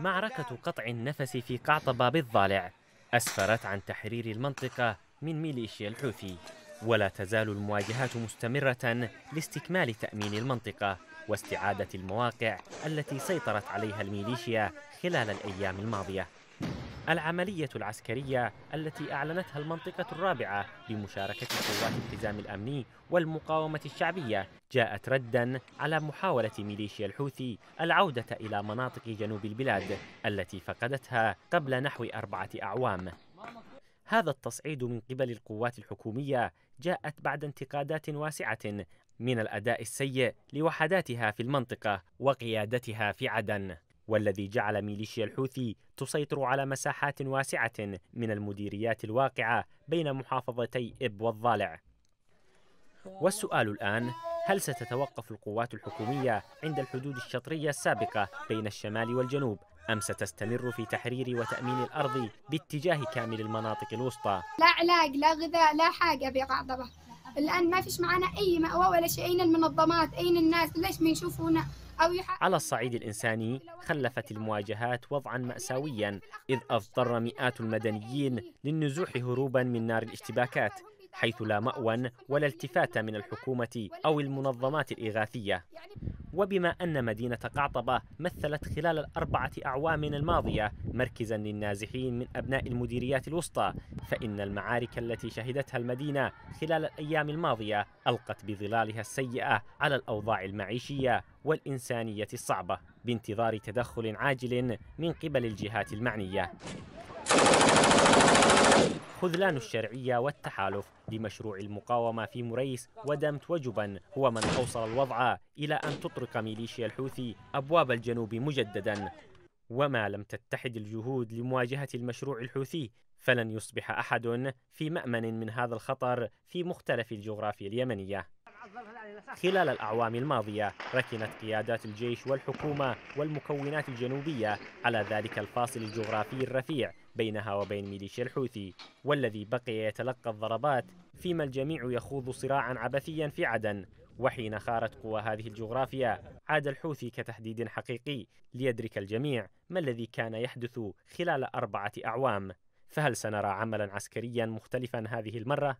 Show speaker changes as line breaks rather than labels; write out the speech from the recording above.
معركة قطع النفس في قعطبة بالضالع أسفرت عن تحرير المنطقة من ميليشيا الحوثي. ولا تزال المواجهات مستمرة لاستكمال تأمين المنطقة واستعادة المواقع التي سيطرت عليها الميليشيا خلال الأيام الماضية. العملية العسكرية التي أعلنتها المنطقة الرابعة بمشاركة قوات الحزام الأمني والمقاومة الشعبية. جاءت ردا على محاولة ميليشيا الحوثي العودة إلى مناطق جنوب البلاد التي فقدتها قبل نحو أربعة أعوام. هذا التصعيد من قبل القوات الحكومية جاءت بعد انتقادات واسعة من الأداء السيء لوحداتها في المنطقة وقيادتها في عدن. والذي جعل ميليشيا الحوثي تسيطر على مساحات واسعة من المديريات الواقعة بين محافظتي إب والضالع والسؤال الآن هل ستتوقف القوات الحكومية عند الحدود الشطرية السابقة بين الشمال والجنوب أم ستستمر في تحرير وتأمين الأرض باتجاه كامل المناطق الوسطى؟
لا علاج لا غذاء لا حاجة بقعضبة الآن ما فيش معنا أي مأوى ولا شيء أين المنظمات أين الناس ليش ما يشوفونا.
على الصعيد الإنساني خلفت المواجهات وضعا مأساويا إذ أضطر مئات المدنيين للنزوح هروبا من نار الاشتباكات. حيث لا مأوى ولا التفات من الحكومة أو المنظمات الإغاثية. وبما أن مدينة قعطبة مثلت خلال الأربعة أعوام الماضية مركزا للنازحين من أبناء المديريات الوسطى فإن المعارك التي شهدتها المدينة خلال الأيام الماضية ألقت بظلالها السيئة على الأوضاع المعيشية والإنسانية الصعبة بانتظار تدخل عاجل من قبل الجهات المعنية. خذلان الشرعية والتحالف لمشروع المقاومة في مريس ودمت وجبا. هو من أوصل الوضع إلى أن تطرق ميليشيا الحوثي أبواب الجنوب مجددا. وما لم تتحد الجهود لمواجهة المشروع الحوثي فلن يصبح أحد في مأمن من هذا الخطر في مختلف الجغرافيا اليمنية. خلال الأعوام الماضية ركنت قيادات الجيش والحكومة والمكونات الجنوبية على ذلك الفاصل الجغرافي الرفيع بينها وبين ميليشيا الحوثي والذي بقي يتلقى الضربات فيما الجميع يخوض صراعا عبثيا في عدن وحين خارت قوى هذه الجغرافيا عاد الحوثي كتحديد حقيقي ليدرك الجميع ما الذي كان يحدث خلال أربعة أعوام فهل سنرى عملا عسكريا مختلفا هذه المرة؟